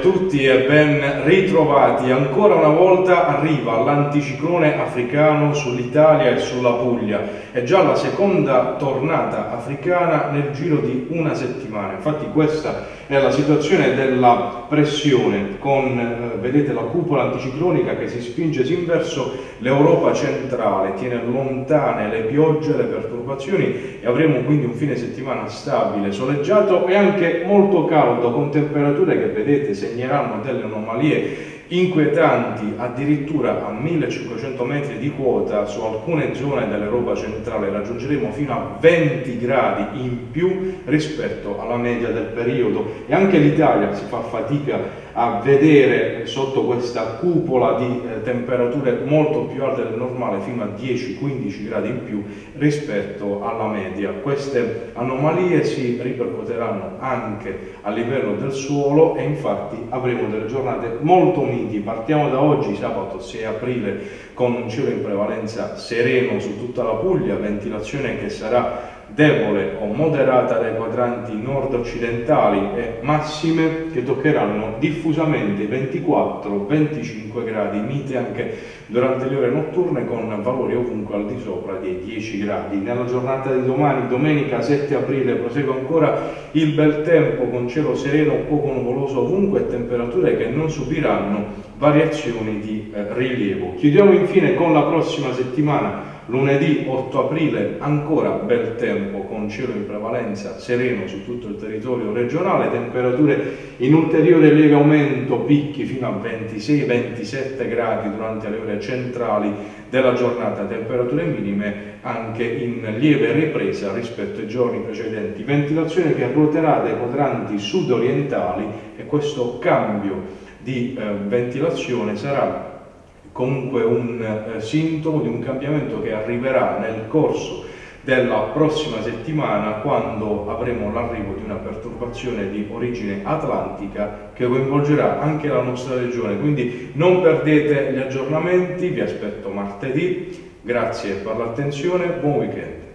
tutti e ben ritrovati. Ancora una volta arriva l'anticiclone africano sull'Italia e sulla Puglia. È già la seconda tornata africana nel giro di una settimana. Infatti questa è la situazione della pressione con, eh, vedete, la cupola anticiclonica che si spinge verso l'Europa centrale, tiene lontane le piogge, le perturbazioni e avremo quindi un fine settimana stabile, soleggiato e anche molto caldo con temperature che vedete segneranno delle anomalie inquietanti addirittura a 1500 metri di quota su alcune zone dell'Europa centrale raggiungeremo fino a 20 gradi in più rispetto alla media del periodo e anche l'Italia si fa fatica a vedere sotto questa cupola di eh, temperature molto più alte del normale fino a 10-15 gradi in più rispetto alla media. Queste anomalie si ripercuoteranno anche a livello del suolo e infatti avremo delle giornate molto miti. Partiamo da oggi, sabato 6 aprile, con un cielo in prevalenza sereno su tutta la Puglia, ventilazione che sarà debole o moderata dai quadranti nord-occidentali e massime che toccheranno diffusamente 24-25 gradi, mite anche durante le ore notturne con valori ovunque al di sopra dei 10 gradi. Nella giornata di domani, domenica 7 aprile, prosegue ancora il bel tempo con cielo sereno o poco nuvoloso ovunque e temperature che non subiranno variazioni di eh, rilievo. Chiudiamo infine con la prossima settimana Lunedì 8 aprile ancora bel tempo con cielo in prevalenza sereno su tutto il territorio regionale, temperature in ulteriore lieve aumento, picchi fino a 26-27 gradi durante le ore centrali della giornata, temperature minime anche in lieve ripresa rispetto ai giorni precedenti. Ventilazione che ruoterà dai quadranti sud-orientali e questo cambio di eh, ventilazione sarà comunque un eh, sintomo di un cambiamento che arriverà nel corso della prossima settimana quando avremo l'arrivo di una perturbazione di origine atlantica che coinvolgerà anche la nostra regione. Quindi non perdete gli aggiornamenti, vi aspetto martedì, grazie per l'attenzione, buon weekend.